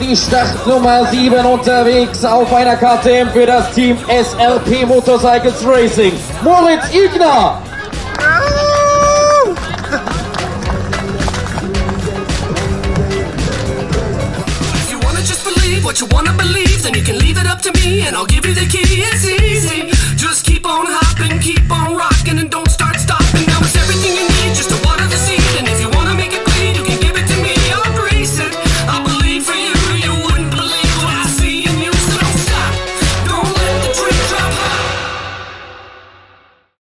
Die Startnummer 7 unterwegs auf einer KTM für das Team SLP Motorcycles Racing. Moritz Igner. If you wanna just believe what you wanna believe, then you can leave it up to me and I'll give you the key. and see.